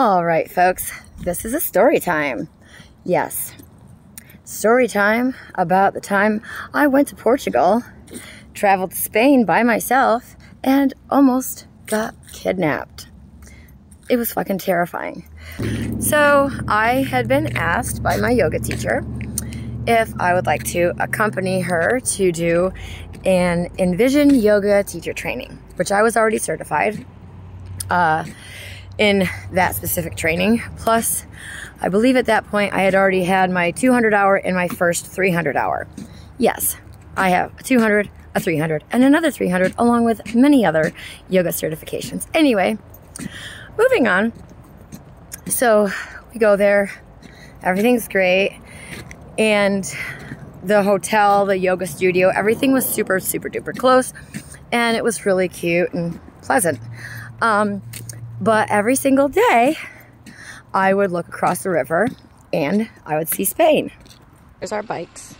All right, folks, this is a story time. Yes, story time about the time I went to Portugal, traveled to Spain by myself, and almost got kidnapped. It was fucking terrifying. So, I had been asked by my yoga teacher if I would like to accompany her to do an Envision Yoga teacher training, which I was already certified uh, in that specific training. Plus, I believe at that point I had already had my 200 hour and my first 300 hour. Yes, I have a 200, a 300, and another 300, along with many other yoga certifications. Anyway, moving on. So we go there, everything's great, and the hotel, the yoga studio, everything was super, super duper close, and it was really cute and pleasant. Um, but every single day, I would look across the river and I would see Spain. There's our bikes.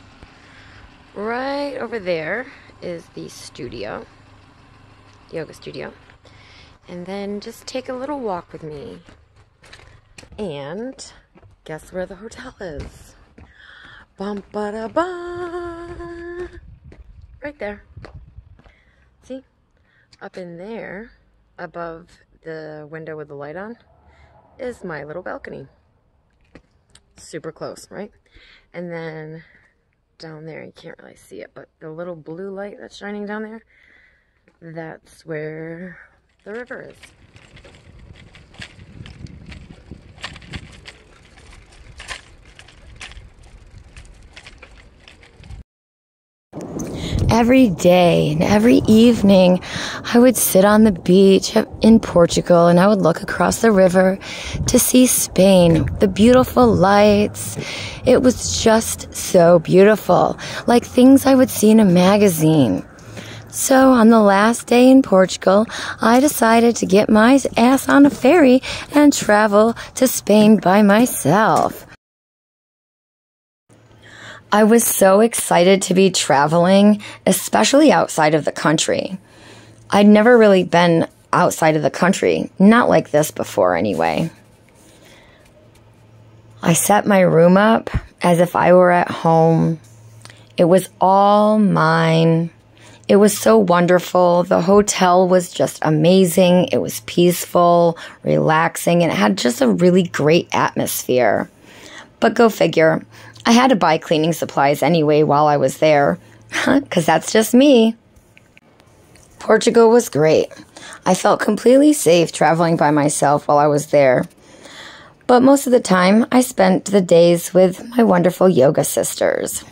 Right over there is the studio, yoga studio. And then just take a little walk with me. And guess where the hotel is? Bum ba da. Right there. See? Up in there, above the window with the light on, is my little balcony. Super close, right? And then down there, you can't really see it, but the little blue light that's shining down there, that's where the river is. Every day and every evening, I would sit on the beach in Portugal and I would look across the river to see Spain, the beautiful lights. It was just so beautiful, like things I would see in a magazine. So on the last day in Portugal, I decided to get my ass on a ferry and travel to Spain by myself. I was so excited to be traveling, especially outside of the country. I'd never really been outside of the country, not like this before anyway. I set my room up as if I were at home. It was all mine. It was so wonderful. The hotel was just amazing. It was peaceful, relaxing, and it had just a really great atmosphere. But go figure, I had to buy cleaning supplies anyway while I was there, because that's just me. Portugal was great. I felt completely safe traveling by myself while I was there. But most of the time, I spent the days with my wonderful yoga sisters.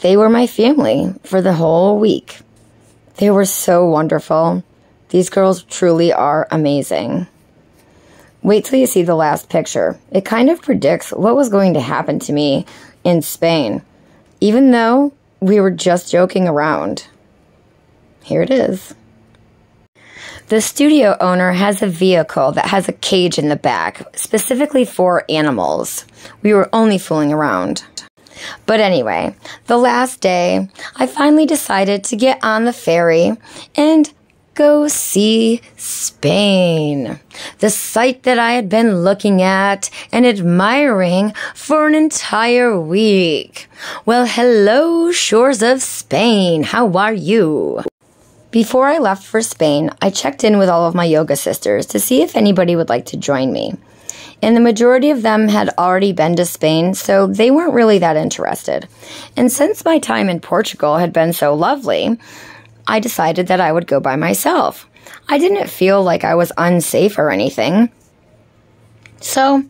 They were my family for the whole week. They were so wonderful. These girls truly are amazing. Wait till you see the last picture. It kind of predicts what was going to happen to me in Spain, even though we were just joking around. Here it is. The studio owner has a vehicle that has a cage in the back, specifically for animals. We were only fooling around. But anyway, the last day, I finally decided to get on the ferry and go see Spain, the sight that I had been looking at and admiring for an entire week. Well, hello, shores of Spain. How are you? Before I left for Spain, I checked in with all of my yoga sisters to see if anybody would like to join me. And the majority of them had already been to Spain, so they weren't really that interested. And since my time in Portugal had been so lovely, I decided that I would go by myself. I didn't feel like I was unsafe or anything. So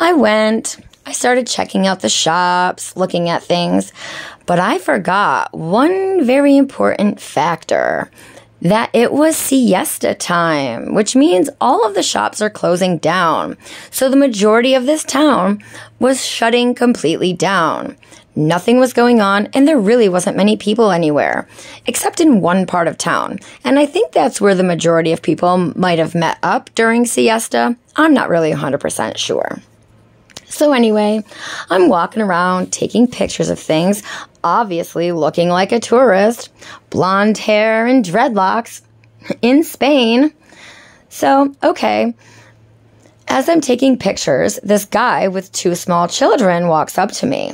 I went, I started checking out the shops, looking at things, but I forgot one very important factor that it was siesta time, which means all of the shops are closing down. So the majority of this town was shutting completely down. Nothing was going on, and there really wasn't many people anywhere, except in one part of town. And I think that's where the majority of people might have met up during siesta. I'm not really 100% sure. So, anyway, I'm walking around taking pictures of things, obviously looking like a tourist, blonde hair and dreadlocks in Spain. So, okay. as I'm taking pictures, this guy with two small children walks up to me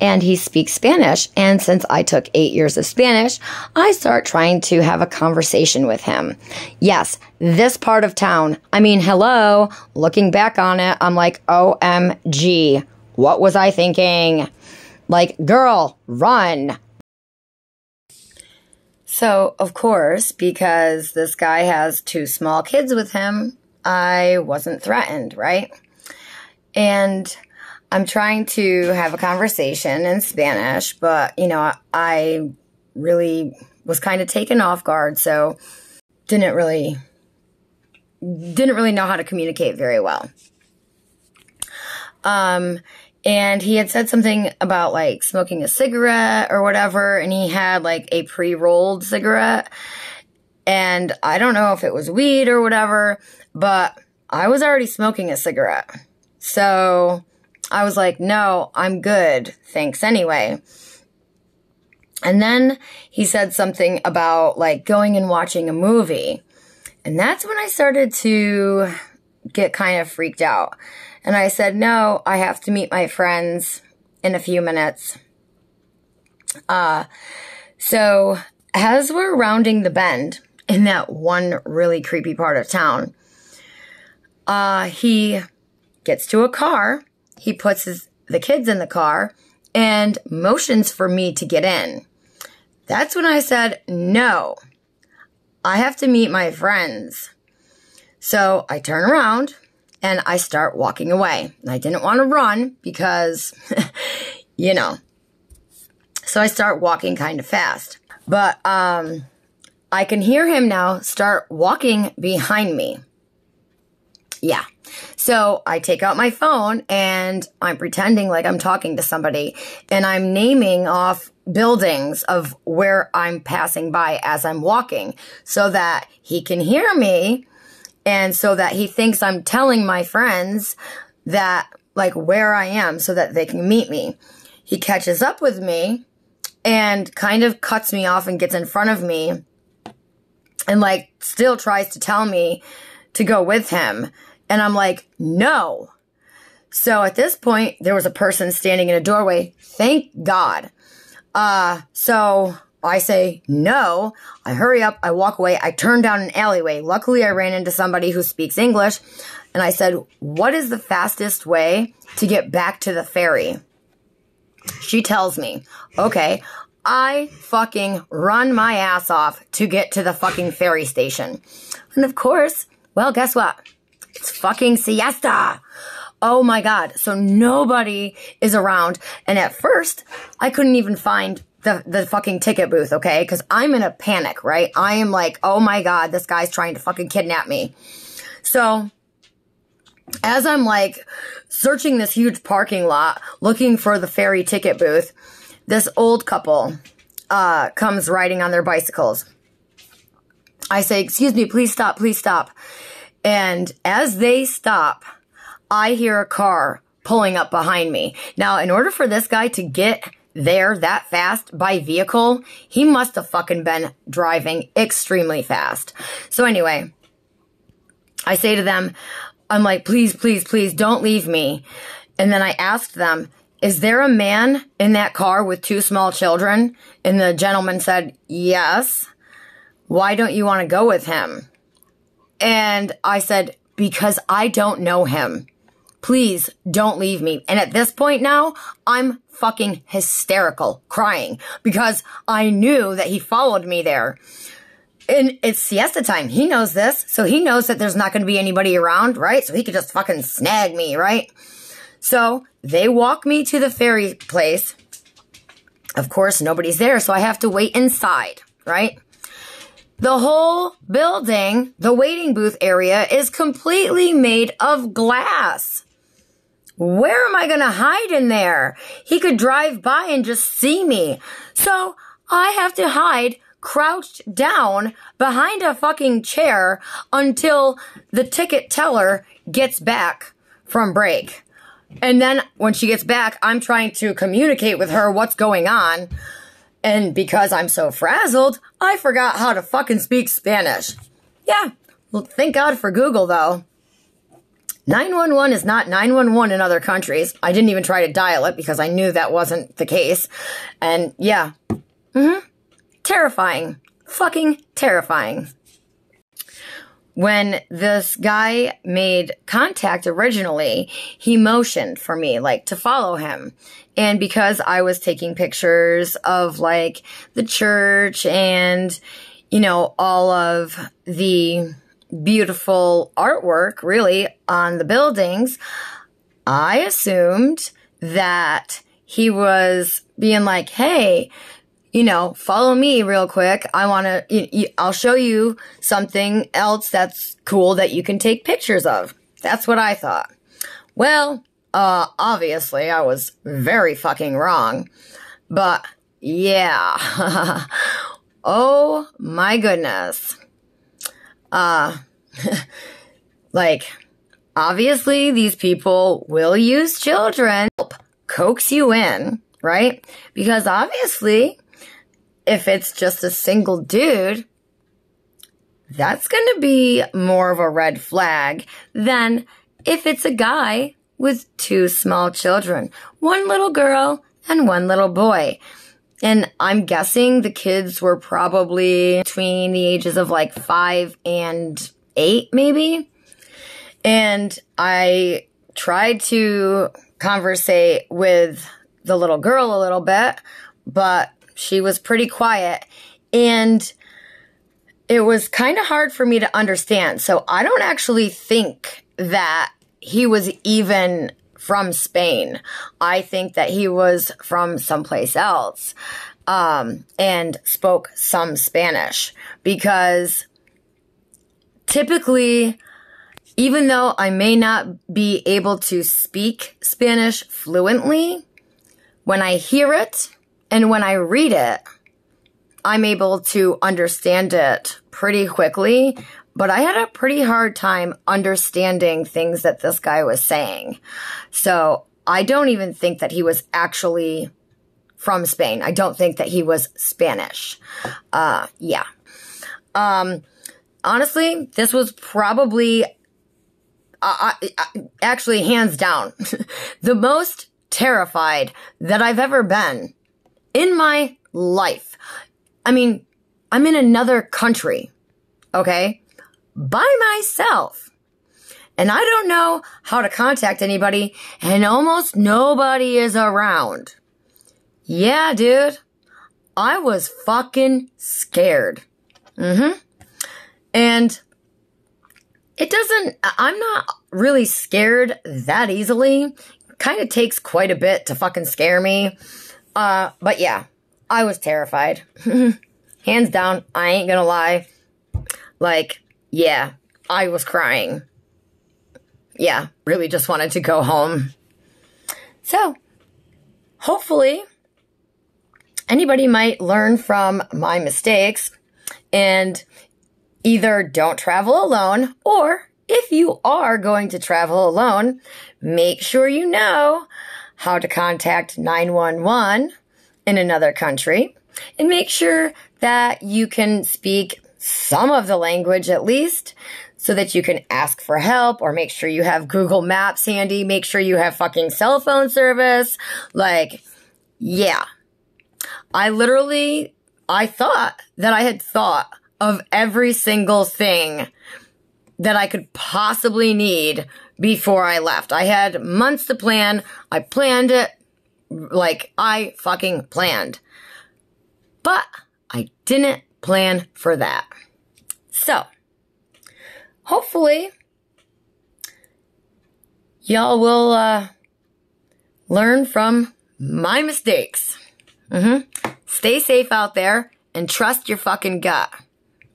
and he speaks Spanish. And since I took eight years of Spanish, I start trying to have a conversation with him. Yes, this part of town. I mean, hello. Looking back on it, I'm like, OMG. What was I thinking? Like, girl, run. So, of course, because this guy has two small kids with him, I wasn't threatened, right? And I'm trying to have a conversation in Spanish, but you know, I really was kind of taken off guard, so didn't really didn't really know how to communicate very well. Um and he had said something about like smoking a cigarette or whatever and he had like a pre-rolled cigarette and I don't know if it was weed or whatever, but I was already smoking a cigarette. So I was like, no, I'm good. Thanks anyway. And then he said something about like going and watching a movie. And that's when I started to get kind of freaked out. And I said, no, I have to meet my friends in a few minutes. Uh, so as we're rounding the bend in that one really creepy part of town, uh, he gets to a car he puts his, the kids in the car and motions for me to get in. That's when I said, no, I have to meet my friends. So I turn around and I start walking away. I didn't want to run because, you know, so I start walking kind of fast. But um, I can hear him now start walking behind me. Yeah. So I take out my phone and I'm pretending like I'm talking to somebody and I'm naming off buildings of where I'm passing by as I'm walking so that he can hear me and so that he thinks I'm telling my friends that like where I am so that they can meet me. He catches up with me and kind of cuts me off and gets in front of me and like still tries to tell me to go with him. And I'm like, no. So at this point, there was a person standing in a doorway. Thank God. Uh, so I say no. I hurry up. I walk away. I turn down an alleyway. Luckily, I ran into somebody who speaks English. And I said, what is the fastest way to get back to the ferry? She tells me, okay, I fucking run my ass off to get to the fucking ferry station. And of course, well, guess what? It's fucking siesta. Oh my God. So nobody is around. And at first, I couldn't even find the, the fucking ticket booth, okay? Cause I'm in a panic, right? I am like, oh my God, this guy's trying to fucking kidnap me. So, as I'm like searching this huge parking lot looking for the ferry ticket booth, this old couple, uh, comes riding on their bicycles. I say, excuse me, please stop, please stop. And as they stop, I hear a car pulling up behind me. Now, in order for this guy to get there that fast by vehicle, he must have fucking been driving extremely fast. So anyway, I say to them, I'm like, please, please, please don't leave me. And then I asked them, is there a man in that car with two small children? And the gentleman said, yes. Why don't you want to go with him? And I said, because I don't know him. Please don't leave me. And at this point now, I'm fucking hysterical, crying because I knew that he followed me there. And it's siesta time. He knows this. So he knows that there's not going to be anybody around, right? So he could just fucking snag me, right? So they walk me to the ferry place. Of course, nobody's there. So I have to wait inside, right? The whole building, the waiting booth area, is completely made of glass. Where am I going to hide in there? He could drive by and just see me. So I have to hide crouched down behind a fucking chair until the ticket teller gets back from break. And then when she gets back, I'm trying to communicate with her what's going on. And because I'm so frazzled, I forgot how to fucking speak Spanish. Yeah, well, thank God for Google, though. 911 is not 911 in other countries. I didn't even try to dial it because I knew that wasn't the case. And yeah. Mm-hmm. Terrifying. Fucking terrifying. When this guy made contact originally, he motioned for me, like, to follow him. And because I was taking pictures of, like, the church and, you know, all of the beautiful artwork really on the buildings, I assumed that he was being like, hey, you know, follow me real quick. I want to, I'll show you something else that's cool that you can take pictures of. That's what I thought. Well, uh, obviously I was very fucking wrong, but yeah. oh my goodness uh, like, obviously these people will use children, coax you in, right? Because obviously, if it's just a single dude, that's going to be more of a red flag than if it's a guy with two small children, one little girl and one little boy. And I'm guessing the kids were probably between the ages of like five and eight, maybe. And I tried to conversate with the little girl a little bit, but she was pretty quiet. And it was kind of hard for me to understand. So I don't actually think that he was even from Spain. I think that he was from someplace else um, and spoke some Spanish because typically, even though I may not be able to speak Spanish fluently, when I hear it and when I read it, I'm able to understand it pretty quickly but I had a pretty hard time understanding things that this guy was saying. So I don't even think that he was actually from Spain. I don't think that he was Spanish. Uh, yeah. Um, honestly, this was probably, uh, actually hands down, the most terrified that I've ever been in my life. I mean, I'm in another country. Okay by myself. And I don't know how to contact anybody, and almost nobody is around. Yeah, dude. I was fucking scared. Mm-hmm. And it doesn't, I'm not really scared that easily. Kind of takes quite a bit to fucking scare me. Uh, but yeah, I was terrified. Hands down, I ain't gonna lie. Like, yeah, I was crying. Yeah, really just wanted to go home. So, hopefully, anybody might learn from my mistakes and either don't travel alone or if you are going to travel alone, make sure you know how to contact 911 in another country and make sure that you can speak some of the language at least so that you can ask for help or make sure you have Google Maps handy, make sure you have fucking cell phone service. Like, yeah. I literally, I thought that I had thought of every single thing that I could possibly need before I left. I had months to plan. I planned it like I fucking planned. But I didn't plan for that. So, hopefully, y'all will uh, learn from my mistakes. Mm-hmm. Stay safe out there and trust your fucking gut.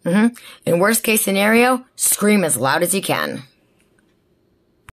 Mm-hmm. In worst case scenario, scream as loud as you can.